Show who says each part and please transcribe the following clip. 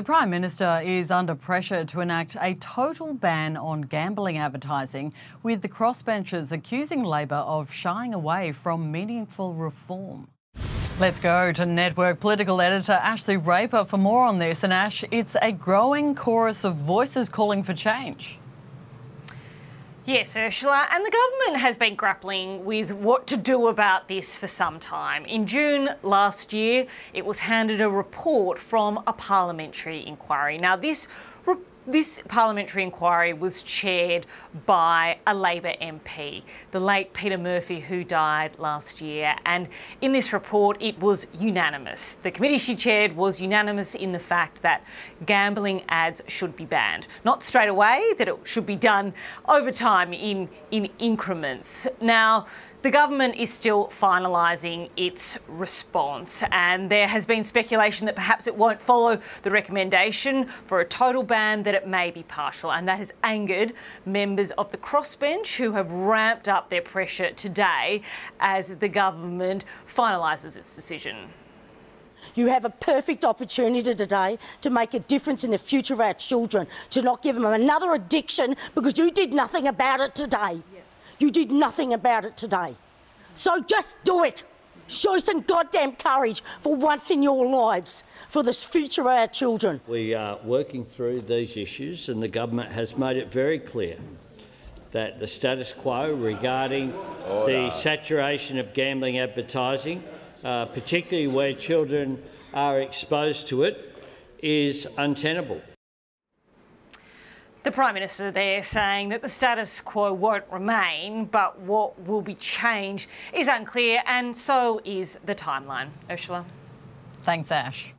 Speaker 1: The Prime Minister is under pressure to enact a total ban on gambling advertising, with the crossbenchers accusing Labor of shying away from meaningful reform. Let's go to Network political editor Ashleigh Raper for more on this. And Ash, it's a growing chorus of voices calling for change.
Speaker 2: Yes, Ursula, and the government has been grappling with what to do about this for some time. In June last year, it was handed a report from a parliamentary inquiry. Now, this report this parliamentary inquiry was chaired by a Labor MP, the late Peta Murphy, who died last year. And in this report, it was unanimous. The committee she chaired was unanimous in the fact that gambling ads should be banned. Not straight away, that it should be done over time in, in increments. Now, the government is still finalising its response, and there has been speculation that perhaps it won't follow the recommendation for a total ban, that it may be partial, and that has angered members of the crossbench who have ramped up their pressure today as the government finalises its decision.
Speaker 3: You have a perfect opportunity today to make a difference in the future of our children, to not give them another addiction because you did nothing about it today. You did nothing about it today. So just do it. Show some goddamn courage for once in your lives for the future of our children.
Speaker 4: We are working through these issues and the government has made it very clear that the status quo regarding Order. the saturation of gambling advertising, uh, particularly where children are exposed to it, is untenable.
Speaker 2: The Prime Minister there saying that the status quo won't remain, but what will be changed is unclear, and so is the timeline. Ursula.
Speaker 1: Thanks, Ash.